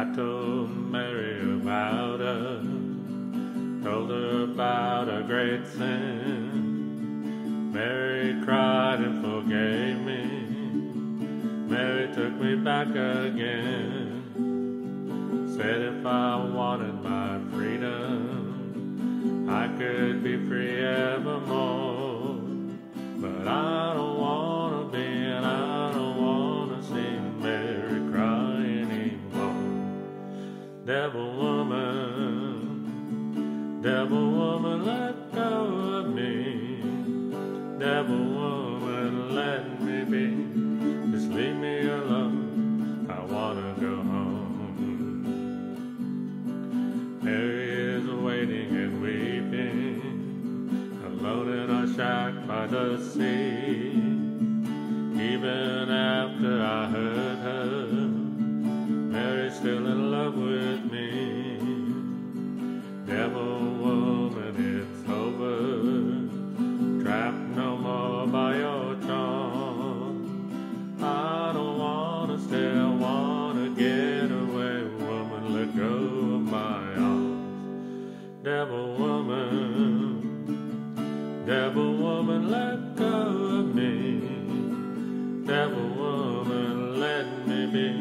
I told Mary about it. told her about a great sin. Mary cried and forgave me. Mary took me back again. Said if I wanted my freedom, I could be free. Devil woman, devil woman, let go of me. Devil woman, let me be. Just leave me alone. I wanna go home. Mary is waiting and weeping, alone in a shack by the sea. Even after Devil woman, devil woman, let go of me. Devil woman, let me be.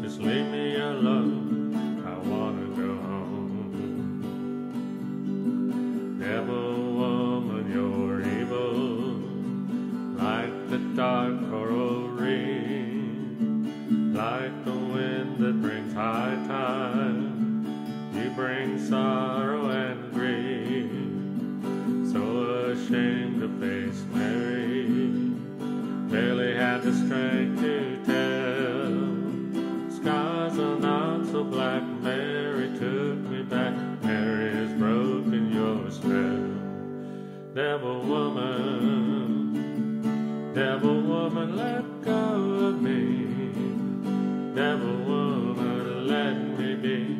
Just leave me alone. I wanna go home. Devil woman, you're evil, like the dark coral reef, like the wind that brings high tide. You bring sorrow had the strength to tell. Skies are not so black, Mary took me back. Mary broken your spell. Devil woman, devil woman, let go of me. Devil woman, let me be.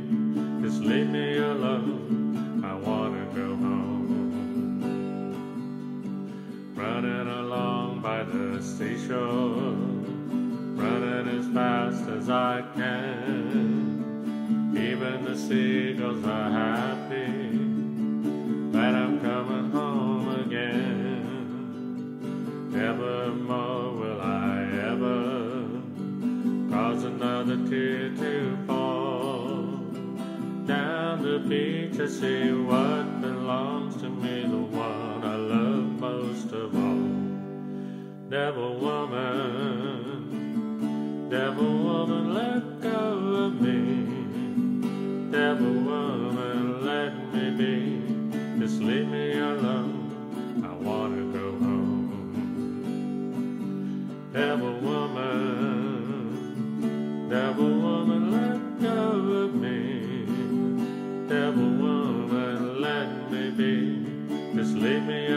Just leave me alone. I wanna go home. Running along by the seashore, as I can. Even the seagulls are happy that I'm coming home again. Nevermore will I ever cause another tear to fall. Down the beach to see what belongs to me, the one I love most of all. Devil woman, devil woman, let go of me. Devil woman, let me be. Just leave me alone. I wanna go home. Devil woman, devil woman, let go of me. Devil woman, let me be. Just leave me